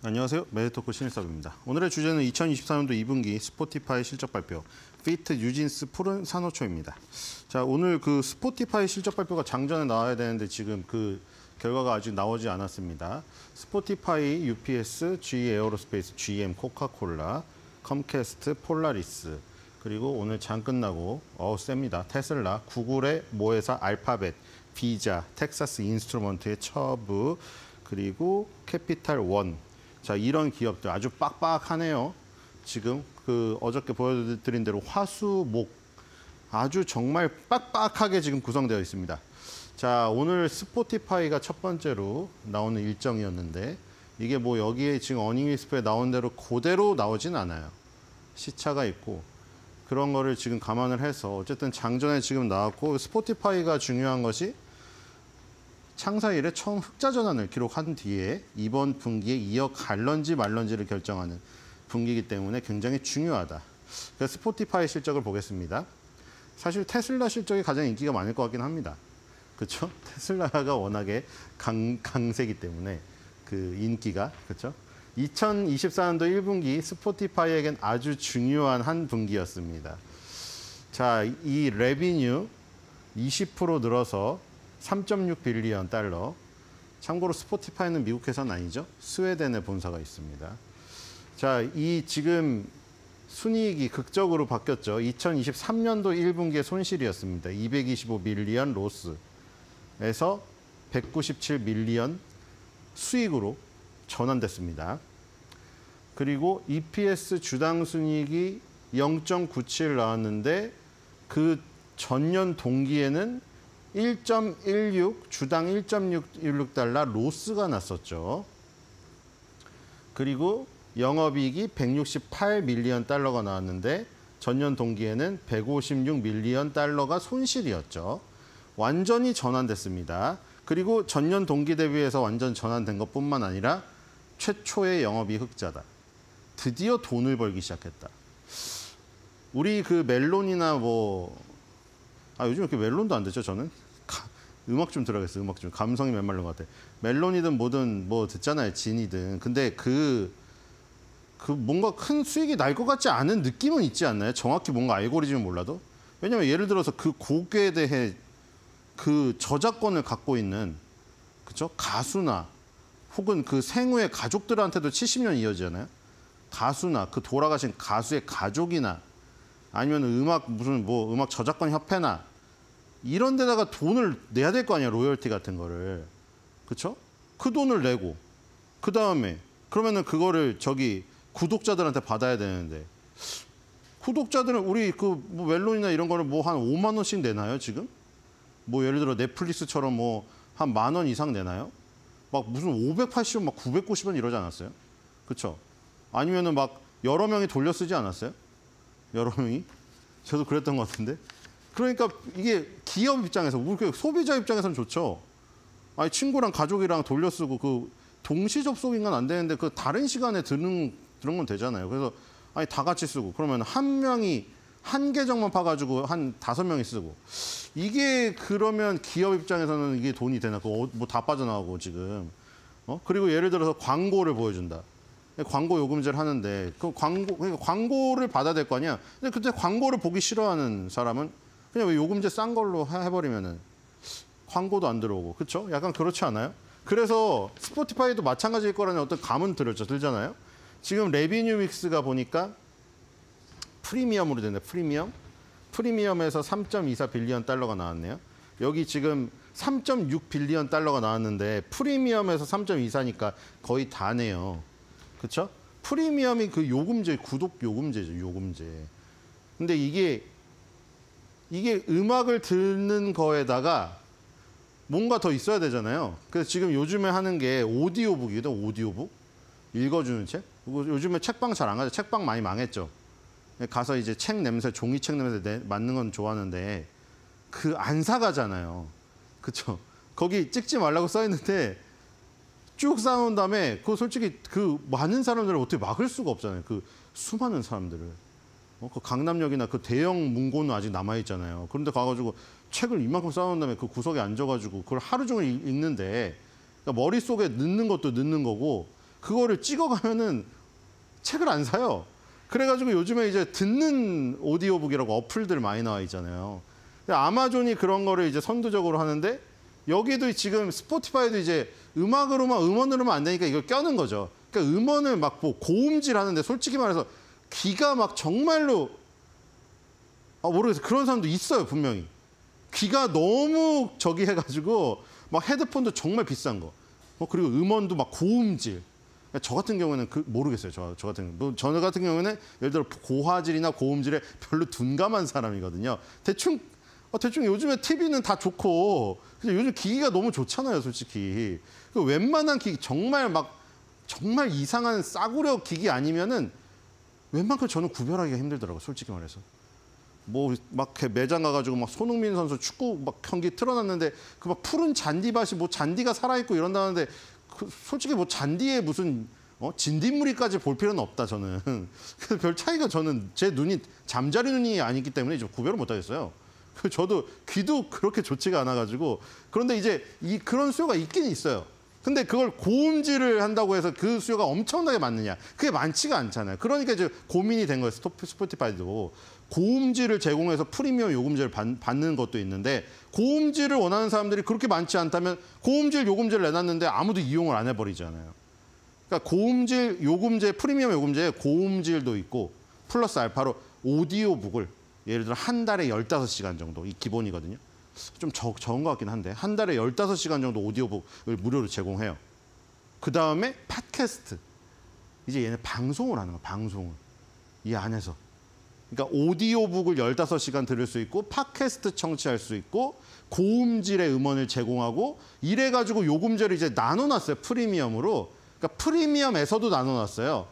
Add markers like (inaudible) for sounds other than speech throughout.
안녕하세요. 메디토크 신일섭입니다. 오늘의 주제는 2024년도 2분기 스포티파이 실적 발표, feat 뉴진스 푸른 산호초입니다. 자, 오늘 그 스포티파이 실적 발표가 장전에 나와야 되는데 지금 그 결과가 아직 나오지 않았습니다. 스포티파이, UPS, GE 에어로스페이스, GM, 코카콜라, 컴캐스트, 폴라리스, 그리고 오늘 장 끝나고 어우 셉니다. 테슬라, 구글의 모회사 알파벳, 비자, 텍사스 인스트루먼트, 처브, 그리고 캐피탈 원. 자, 이런 기업들 아주 빡빡하네요. 지금 그 어저께 보여드린 대로 화수, 목 아주 정말 빡빡하게 지금 구성되어 있습니다. 자, 오늘 스포티파이가 첫 번째로 나오는 일정이었는데 이게 뭐 여기에 지금 어닝 리스프에 나온 대로 그대로 나오진 않아요. 시차가 있고 그런 거를 지금 감안을 해서 어쨌든 장전에 지금 나왔고 스포티파이가 중요한 것이 창사 이래 처음 흑자 전환을 기록한 뒤에 이번 분기에 이어 갈런지 말런지를 결정하는 분기이기 때문에 굉장히 중요하다. 그래서 스포티파이 실적을 보겠습니다. 사실 테슬라 실적이 가장 인기가 많을 것 같긴 합니다. 그렇죠? (laughs) 테슬라가 워낙에 강, 강세기 때문에 그 인기가 그렇죠? 2024년도 1분기 스포티파이에겐 아주 중요한 한 분기였습니다. 자, 이 레비뉴 20% 늘어서 3.6 빌리언 달러. 참고로 스포티파이는 미국 회사는 아니죠. 스웨덴에 본사가 있습니다. 자, 이 지금 순이익이 극적으로 바뀌었죠. 2023년도 1분기의 손실이었습니다. 225 밀리언 로스에서 197 밀리언 수익으로 전환됐습니다. 그리고 EPS 주당 순이익이 0.97 나왔는데 그 전년 동기에는 1.16 주당 1.16달러 로스가 났었죠. 그리고 영업이익이 168 밀리언 달러가 나왔는데 전년 동기에는 156 밀리언 달러가 손실이었죠. 완전히 전환됐습니다. 그리고 전년 동기 대비해서 완전 전환된 것뿐만 아니라 최초의 영업이익 흑자다. 드디어 돈을 벌기 시작했다. 우리 그 멜론이나 뭐, 아, 요즘 이렇게 멜론도 안 듣죠, 저는? 가, 음악 좀 들어야겠어요, 음악 좀. 감성이 메말른 것 같아. 멜론이든 뭐든 뭐 듣잖아요, 진이든. 근데 그, 그 뭔가 큰 수익이 날 것 같지 않은 느낌은 있지 않나요? 정확히 뭔가 알고리즘은 몰라도. 왜냐면 예를 들어서 그 곡에 대해 그 저작권을 갖고 있는, 그죠? 가수나 혹은 그 생후의 가족들한테도 70년 이어지잖아요. 가수나 그 돌아가신 가수의 가족이나 아니면 음악 무슨 뭐 음악 저작권 협회나 이런 데다가 돈을 내야 될 거 아니야 로열티 같은 거를 그쵸? 그 돈을 내고 그 다음에 그러면은 그거를 저기 구독자들한테 받아야 되는데 구독자들은 우리 그뭐 멜론이나 이런 거를 뭐 한 5만 원씩 내나요 지금? 뭐 예를 들어 넷플릭스처럼 뭐 한 만 원 이상 내나요? 막 무슨 580원 막 990원 이러지 않았어요? 그쵸? 아니면은 막 여러 명이 돌려 쓰지 않았어요? 여러 명이? 저도 그랬던 것 같은데. 그러니까 이게 기업 입장에서 그 소비자 입장에서는 좋죠. 아니 친구랑 가족이랑 돌려 쓰고 그 동시 접속인간 안 되는데 그 다른 시간에 드는 그런 건 되잖아요. 그래서 아니 다 같이 쓰고 그러면 한 명이 한 계정만 파가지고 한 다섯 명이 쓰고 이게 그러면 기업 입장에서는 이게 돈이 되나? 그거 뭐 다 빠져나가고 지금. 어? 그리고 예를 들어서 광고를 보여준다. 광고 요금제를 하는데 그 광고 그러니까 광고를 받아야 될 거 아니야. 근데 그때 광고를 보기 싫어하는 사람은 그냥 왜 요금제 싼 걸로 해버리면은 광고도 안 들어오고 그렇죠? 약간 그렇지 않아요? 그래서 스포티파이도 마찬가지일 거라는 어떤 감은 들었죠, 들잖아요. 지금 revenue mix가 보니까 프리미엄으로 되네, 프리미엄. 프리미엄에서 3.24 billion 달러가 나왔네요. 여기 지금 3.6 billion 달러가 나왔는데 프리미엄에서 3.24니까 거의 다네요. 그렇죠? 프리미엄이 그 요금제, 구독 요금제죠, 요금제. 근데 이게 이게 음악을 듣는 거에다가 뭔가 더 있어야 되잖아요. 그래서 지금 요즘에 하는 게 오디오북이거든, 오디오북. 읽어주는 책. 요즘에 책방 잘 안 가죠. 책방 많이 망했죠. 가서 이제 책 냄새, 종이책 냄새 내, 맡는 건 좋아하는데 그 안 사가잖아요. 그쵸? 거기 찍지 말라고 써 있는데 쭉 쌓아놓은 다음에 그 솔직히 그 많은 사람들을 어떻게 막을 수가 없잖아요. 그 수많은 사람들을. 어, 그 강남역이나 그 대형 문고는 아직 남아 있잖아요. 그런데 가가지고 책을 이만큼 쌓아놓은 다음에 그 구석에 앉아가지고 그걸 하루 종일 읽는데 그러니까 머릿속에 넣는 것도 넣는 거고 그거를 찍어가면은 책을 안 사요. 그래가지고 요즘에 이제 듣는 오디오북이라고 어플들 많이 나와 있잖아요. 아마존이 그런 거를 이제 선두적으로 하는데 여기도 지금 스포티파이도 이제 음악으로만 음원으로만 안 되니까 이걸 껴는 거죠. 그러니까 음원을 막 뭐 고음질 하는데 솔직히 말해서 귀가 막 정말로 아 모르겠어요. 그런 사람도 있어요 분명히. 귀가 너무 저기 해가지고 막 헤드폰도 정말 비싼 거. 뭐 그리고 음원도 막 고음질. 저 같은 경우에는 그 모르겠어요. 저, 저 같은 뭐저 같은 경우에는 예를 들어 고화질이나 고음질에 별로 둔감한 사람이거든요. 대충 어, 대충 요즘에 TV는 다 좋고 근데 요즘 기기가 너무 좋잖아요, 솔직히. 그 웬만한 기기 정말 막 정말 이상한 싸구려 기기 아니면은 웬만큼 저는 구별하기가 힘들더라고, 솔직히 말해서. 뭐막 매장 가가지고 막 손흥민 선수 축구 막 경기 틀어놨는데 그 막 푸른 잔디밭이 뭐 잔디가 살아있고 이런다는데 그 솔직히 뭐 잔디에 무슨 어? 진딧물이까지 볼 필요는 없다 저는. (laughs) 그래서 별 차이가 저는 제 눈이 잠자리 눈이 아니기 때문에 좀 구별을 못 하겠어요. 그 저도 귀도 그렇게 좋지가 않아가지고 그런데 이제 이 그런 수요가 있긴 있어요. 근데 그걸 고음질을 한다고 해서 그 수요가 엄청나게 많느냐? 그게 많지가 않잖아요. 그러니까 이제 고민이 된 거예요. 스포티파이도 고음질을 제공해서 프리미엄 요금제를 받, 는 것도 있는데 고음질을 원하는 사람들이 그렇게 많지 않다면 고음질 요금제를 내놨는데 아무도 이용을 안 해버리잖아요. 그러니까 고음질 요금제 프리미엄 요금제에 고음질도 있고 플러스 알파로 오디오북을 예를 들어 한 달에 열다섯 시간 정도 이 기본이거든요. 좀 적, 적은 것 같긴 한데 한 달에 열다섯 시간 정도 오디오북을 무료로 제공해요. 그 다음에 팟캐스트. 이제 얘네 방송을 하는 거야, 방송을. 이 안에서. 그러니까 오디오북을 열다섯 시간 들을 수 있고 팟캐스트 청취할 수 있고 고음질의 음원을 제공하고 이래가지고 요금제를 이제 나눠놨어요. 프리미엄으로. 그러니까 프리미엄에서도 나눠놨어요.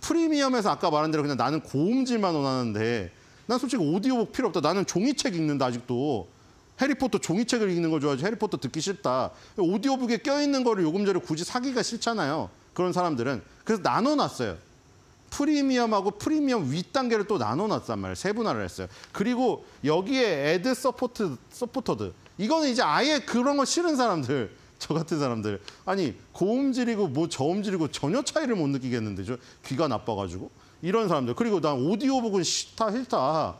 프리미엄에서 아까 말한 대로 그냥 나는 고음질만 원하는데 난 솔직히 오디오북 필요 없다. 나는 종이책 읽는다 아직도. 해리포터 종이책을 읽는 걸 좋아하지 해리포터 듣기 싫다. 오디오북에 껴있는 거를 요금제를 굳이 사기가 싫잖아요. 그런 사람들은. 그래서 나눠놨어요. 프리미엄하고 프리미엄 윗단계를 또 나눠놨단 말이에요. 세분화를 했어요. 그리고 여기에 ad support, supported. 이거는 이제 아예 그런 거 싫은 사람들. 저 같은 사람들. 아니, 고음질이고 뭐 저음질이고 전혀 차이를 못 느끼겠는데. 저 귀가 나빠가지고. 이런 사람들. 그리고 난 오디오북은 싫다, 싫다.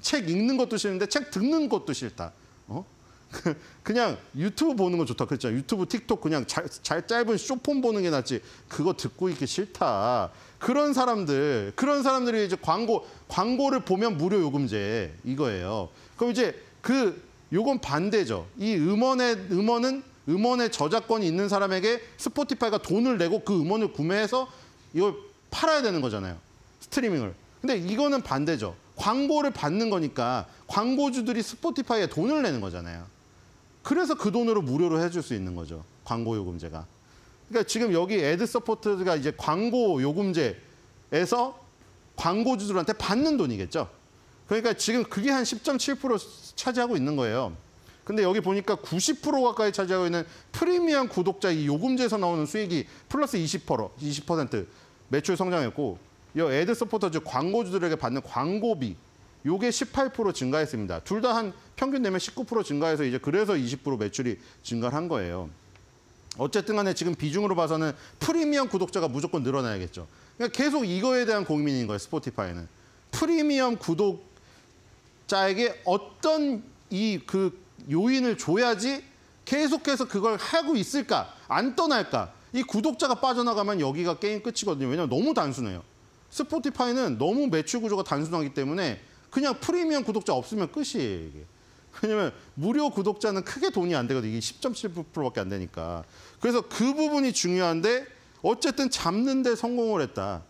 책 읽는 것도 싫은데 책 듣는 것도 싫다. 어? (laughs) 그냥 유튜브 보는 거 좋다. 그랬잖아. 유튜브, 틱톡 그냥 잘, 잘 짧은 쇼폰 보는 게 낫지. 그거 듣고 있기 싫다. 그런 사람들, 그런 사람들이 이제 광고, 광고를 보면 무료 요금제 이거예요. 그럼 이제 그 요건 반대죠. 이 음원의 음원은 음원의 저작권이 있는 사람에게 스포티파이가 돈을 내고 그 음원을 구매해서 이걸 팔아야 되는 거잖아요. 스트리밍을. 근데 이거는 반대죠. 광고를 받는 거니까 광고주들이 스포티파이에 돈을 내는 거잖아요. 그래서 그 돈으로 무료로 해줄 수 있는 거죠. 광고 요금제가. 그러니까 지금 여기 ad support가 이제 광고 요금제에서 광고주들한테 받는 돈이겠죠. 그러니까 지금 그게 한 10.7% 차지하고 있는 거예요. 근데 여기 보니까 90% 가까이 차지하고 있는 프리미엄 구독자 이 요금제에서 나오는 수익이 플러스 20%, 20% 매출 성장했고 이 ad supporter 즉 광고주들에게 받는 광고비 요게 18% 증가했습니다. 둘 다 한 평균 내면 19% 증가해서 이제 그래서 20% 매출이 증가를 한 거예요. 어쨌든 간에 지금 비중으로 봐서는 프리미엄 구독자가 무조건 늘어나야겠죠. 그러니까 계속 이거에 대한 고민인 거예요, 스포티파이는. 프리미엄 구독자에게 어떤 이 그 요인을 줘야지 계속해서 그걸 하고 있을까? 안 떠날까? 이 구독자가 빠져나가면 여기가 게임 끝이거든요. 왜냐면 너무 단순해요. 스포티파이는 너무 매출 구조가 단순하기 때문에 그냥 프리미엄 구독자 없으면 끝이에요, 이게. 왜냐면 무료 구독자는 크게 돈이 안 되거든요. 이게 10.7%밖에 안 되니까. 그래서 그 부분이 중요한데 어쨌든 잡는 데 성공을 했다.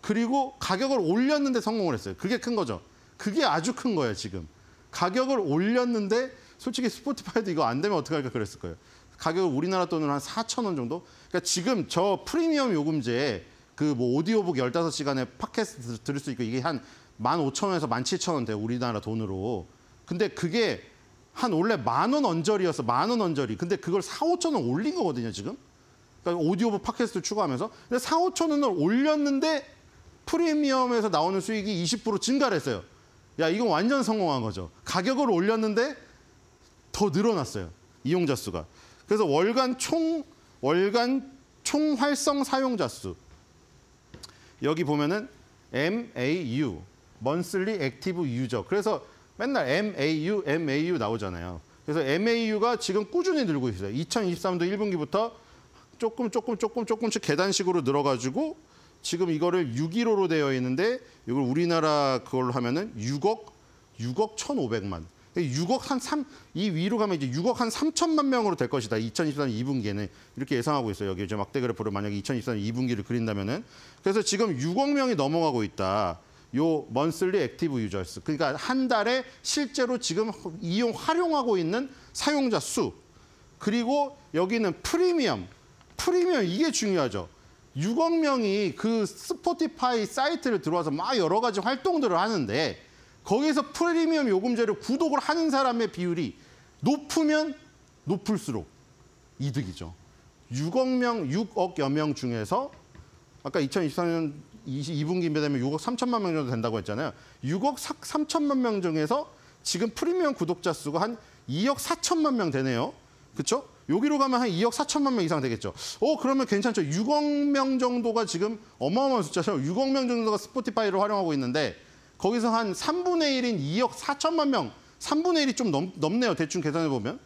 그리고 가격을 올렸는데 성공을 했어요. 그게 큰 거죠. 그게 아주 큰 거예요, 지금. 가격을 올렸는데 솔직히 스포티파이도 이거 안 되면 어떡할까 그랬을 거예요. 가격을 우리나라 돈으로 한 4천 원 정도? 그러니까 지금 저 프리미엄 요금제에 그 뭐 오디오북 15시간에 팟캐스트 들을 수 있고 이게 한 15,000원에서 17,000원 돼요. 우리나라 돈으로. 근데 그게 한 원래 만 원 언저리였어. 만 원 언저리. 근데 그걸 4, 5천 원 올린 거거든요, 지금. 그러니까 오디오북 팟캐스트 추가하면서. 근데 4, 5천 원을 올렸는데 프리미엄에서 나오는 수익이 20% 증가를 했어요. 야, 이건 완전 성공한 거죠. 가격을 올렸는데 더 늘어났어요. 이용자 수가. 그래서 월간 총 월간 총 활성 사용자 수. 여기 보면은 MAU, Monthly Active User. 그래서 맨날 MAU, MAU 나오잖아요. 그래서 MAU가 지금 꾸준히 늘고 있어요. 2023도 1분기부터 조금 조금 조금 조금씩 계단식으로 늘어가지고 지금 이거를 615로 되어 있는데 이걸 우리나라 그걸로 하면은 6억 6억 1,500만. 6억 한 3, 이 위로 가면 이제 6억 한 3천만 명으로 될 것이다. 2023년 2분기에는 이렇게 예상하고 있어요. 여기 이제 막대 그래프를 만약에 2023년 2분기를 그린다면은 그래서 지금 6억 명이 넘어가고 있다. 요 monthly active users. 그러니까 한 달에 실제로 지금 이용 활용하고 있는 사용자 수. 그리고 여기는 프리미엄. 프리미엄 이게 중요하죠. 6억 명이 그 스포티파이 사이트를 들어와서 막 여러 가지 활동들을 하는데 거기서 프리미엄 요금제를 구독을 하는 사람의 비율이 높으면 높을수록 이득이죠. 6억 명, 6억여 명 중에서 아까 2024년 22분기 되면 6억 3천만 명 정도 된다고 했잖아요. 6억 3천만 명 중에서 지금 프리미엄 구독자 수가 한 2억 4천만 명 되네요. 그렇죠? 여기로 가면 한 2억 4천만 명 이상 되겠죠. 어 그러면 괜찮죠. 6억 명 정도가 지금 어마어마한 숫자죠. 6억 명 정도가 스포티파이를 활용하고 있는데 거기서 한 3분의 1인 2억 4천만 명, 3분의 1이 좀 넘, 넘네요. 대충 계산해 보면.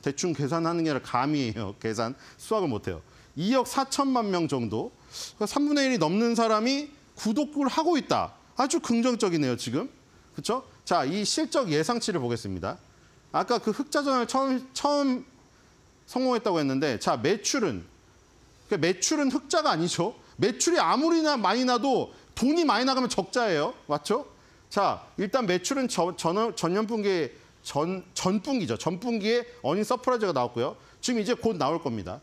대충 계산하는 게 아니라 감이에요. (laughs) 계산, 수학을 못해요. 2억 4천만 명 정도, 3분의 그러니까 1이 넘는 사람이 구독을 하고 있다. 아주 긍정적이네요, 지금. 그렇죠? 자, 이 실적 예상치를 보겠습니다. 아까 그 흑자전을 처음, 처음 성공했다고 했는데, 자, 매출은, 그러니까 매출은 흑자가 아니죠. 매출이 아무리 나 많이 나도 돈이 많이 나가면 적자예요. 맞죠? 자, 일단 매출은 전, 전, 전년 분기에 전, 전분기죠. 전분기에 earning surprise가 나왔고요. 지금 이제 곧 나올 겁니다.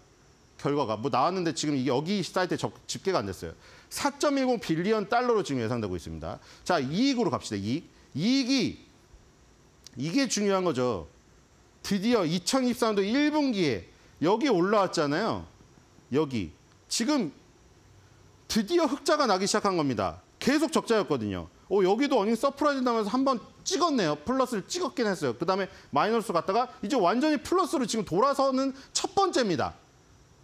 결과가. 뭐 나왔는데 지금 이게 여기 사이트에 적, 집계가 안 됐어요. 4.10 billion 달러로 지금 예상되고 있습니다. 자, 이익으로 갑시다. 이익. 이익이 이게 중요한 거죠. 드디어 2023년도 1분기에 여기 올라왔잖아요. 여기. 지금 드디어 흑자가 나기 시작한 겁니다. 계속 적자였거든요. 어, 여기도 earning surprise 나면서 한번 찍었네요. 플러스를 찍었긴 했어요. 그 다음에 마이너스 갔다가 이제 완전히 플러스로 지금 돌아서는 첫 번째입니다.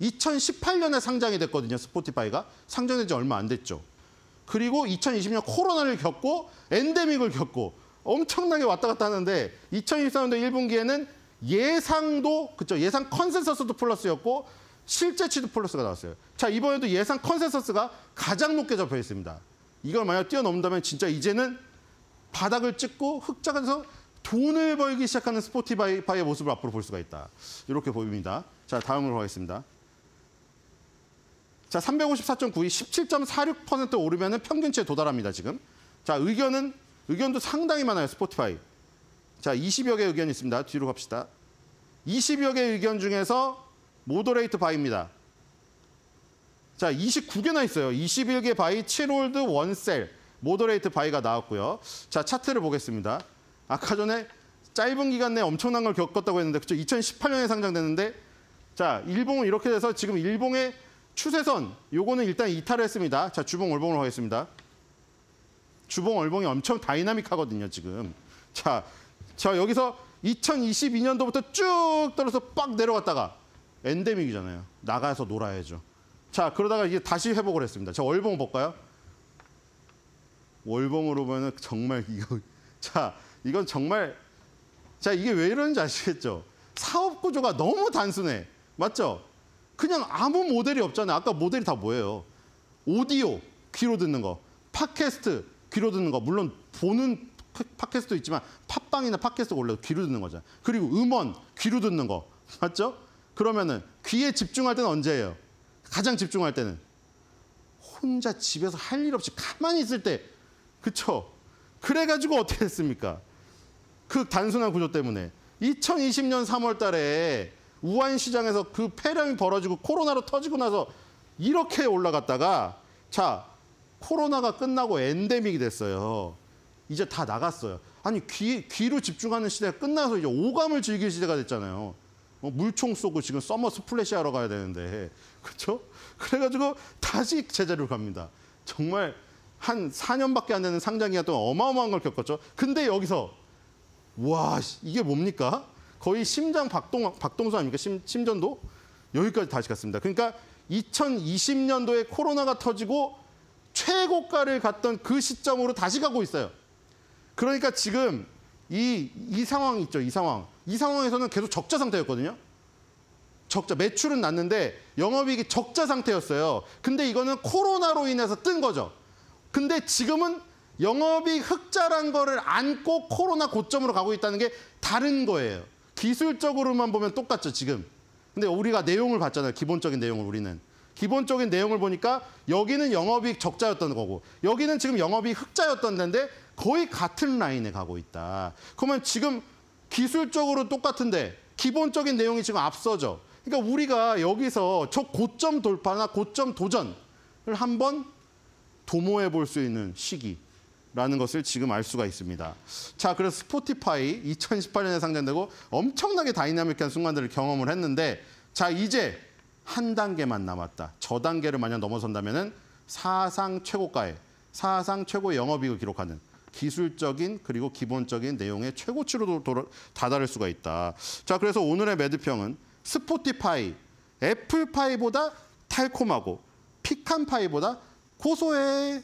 2018년에 상장이 됐거든요. 스포티파이가. 상장된 지 얼마 안 됐죠. 그리고 2020년 코로나를 겪고 엔데믹을 겪고 엄청나게 왔다 갔다 하는데 2024년도 1분기에는 예상도 그죠 예상 consensus도 플러스였고 실제치도 플러스가 나왔어요. 자 이번에도 예상 consensus가 가장 높게 잡혀 있습니다. 이걸 만약 뛰어넘는다면 진짜 이제는 바닥을 찍고 흑자가서 돈을 벌기 시작하는 스포티파이의 모습을 앞으로 볼 수가 있다. 이렇게 보입니다. 자, 다음으로 가겠습니다. 자, 354.92, 17.46% 오르면 평균치에 도달합니다, 지금. 자, 의견은, 의견도 상당히 많아요, 스포티파이. 자, 20여 개 의견이 있습니다. 뒤로 갑시다. 20여 개 의견 중에서 moderate buy입니다. 자, 29개나 있어요. 21개 buy, 7 hold, one sell, moderate buy가 나왔고요. 자, 차트를 보겠습니다. 아까 전에 짧은 기간 내에 엄청난 걸 겪었다고 했는데 그쵸? 2018년에 상장됐는데 자, 일봉은 이렇게 돼서 지금 일봉의 추세선 요거는 일단 이탈을 했습니다. 자, 주봉 월봉으로 가겠습니다. 주봉 월봉이 엄청 다이나믹하거든요, 지금. 자, 자, 여기서 2022년도부터 쭉 떨어서 빡 내려갔다가 엔데믹이잖아요. 나가서 놀아야죠. 자, 그러다가 이제 다시 회복을 했습니다. 자, 월봉 볼까요? 월봉으로 보면 정말 이거 (laughs) 자, 이건 정말 자, 이게 왜 이러는지 아시겠죠? 사업 구조가 너무 단순해. 맞죠? 그냥 아무 모델이 없잖아요. 아까 모델이 다 뭐예요? 오디오, 귀로 듣는 거. 팟캐스트, 귀로 듣는 거. 물론 보는 팟캐스트도 있지만 팟빵이나 팟캐스트 원래 귀로 듣는 거잖아요. 그리고 음원, 귀로 듣는 거. 맞죠? 그러면은 귀에 집중할 때는 언제예요? 가장 집중할 때는 혼자 집에서 할 일 없이 가만히 있을 때 그쵸? 그래가지고 어떻게 했습니까? 그 단순한 구조 때문에 2020년 3월 달에 우한 시장에서 그 폐렴이 벌어지고 코로나로 터지고 나서 이렇게 올라갔다가 자 코로나가 끝나고 엔데믹이 됐어요. 이제 다 나갔어요. 아니 귀, 귀로 집중하는 시대가 끝나서 이제 오감을 즐길 시대가 됐잖아요. 뭐 물총 쏘고 지금 summer splash 하러 가야 되는데 (laughs) 그렇죠? 그래가지고 다시 제자리로 갑니다. 정말 한 4년밖에 안 되는 상장 기간 동안 어마어마한 걸 겪었죠. 근데 여기서 와 이게 뭡니까? 거의 심장 박동 박동수 아닙니까? 심, 심전도 여기까지 다시 갔습니다. 그러니까 2020년도에 코로나가 터지고 최고가를 갔던 그 시점으로 다시 가고 있어요. 그러니까 지금 이, 이 상황 있죠, 이 상황. 이 상황에서는 계속 적자 상태였거든요. 적자, 매출은 났는데 영업이익이 적자 상태였어요. 근데 이거는 코로나로 인해서 뜬 거죠. 근데 지금은 영업이익 흑자란 거를 안고 코로나 고점으로 가고 있다는 게 다른 거예요. 기술적으로만 보면 똑같죠, 지금. 근데 우리가 내용을 봤잖아요. 기본적인 내용을 우리는. 기본적인 내용을 보니까 여기는 영업이익 적자였던 거고 여기는 지금 영업이익 흑자였던 데인데 거의 같은 라인에 가고 있다. 그러면 지금 기술적으로 똑같은데 기본적인 내용이 지금 앞서죠. 그러니까 우리가 여기서 저 고점 돌파나 고점 도전을 한번 도모해 볼 수 있는 시기 라는 것을 지금 알 수가 있습니다. 자, 그래서 스포티파이 2018년에 상장되고 엄청나게 다이나믹한 순간들을 경험을 했는데 자, 이제 한 단계만 남았다. 저 단계를 만약 넘어선다면은 사상 최고가의 사상 최고 영업이익을 기록하는 기술적인 그리고 기본적인 내용의 최고치로 도로- 다다를 수가 있다. 자, 그래서 오늘의 매드평은 스포티파이, 애플파이보다 달콤하고 피칸파이보다 고소해